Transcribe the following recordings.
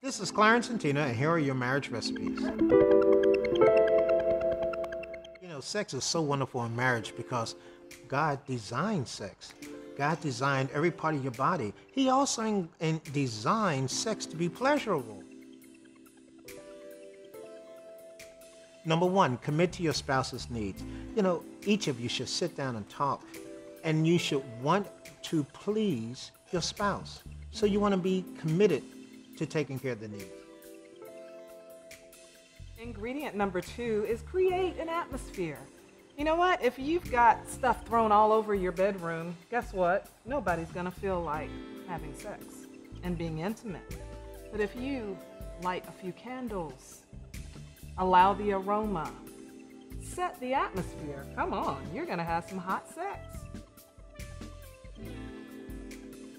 This is Clarence and Tina, and here are your marriage recipes. You know, sex is so wonderful in marriage because God designed sex. God designed every part of your body. He also designed sex to be pleasurable. Number one, commit to your spouse's needs. You know, each of you should sit down and talk, and you should want to please your spouse. So you want to be committed to taking care of the needs. Ingredient number two is create an atmosphere. You know what? If you've got stuff thrown all over your bedroom, guess what? Nobody's going to feel like having sex and being intimate. But if you light a few candles, allow the aroma, set the atmosphere, come on, you're going to have some hot sex.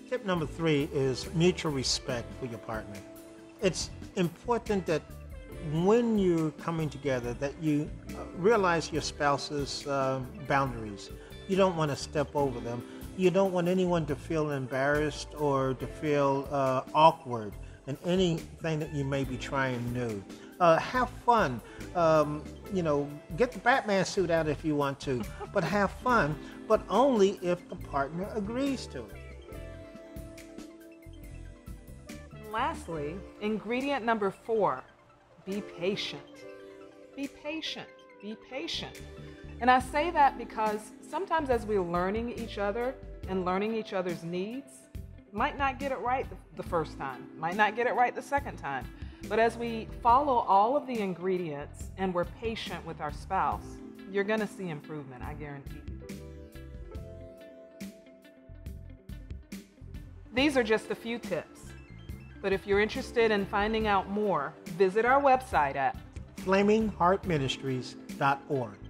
Tip number three is mutual respect for your partner. It's important that when you're coming together that you uh, realize your spouse's uh, boundaries. You don't want to step over them. You don't want anyone to feel embarrassed or to feel uh, awkward in anything that you may be trying new. Uh, have fun. Um, you know, get the Batman suit out if you want to, but have fun, but only if the partner agrees to it. Lastly, ingredient number four be patient. Be patient. Be patient. And I say that because sometimes as we're learning each other and learning each other's needs, might not get it right the first time, might not get it right the second time. But as we follow all of the ingredients and we're patient with our spouse, you're going to see improvement, I guarantee you. These are just a few tips. But if you're interested in finding out more, visit our website at flamingheartministries.org.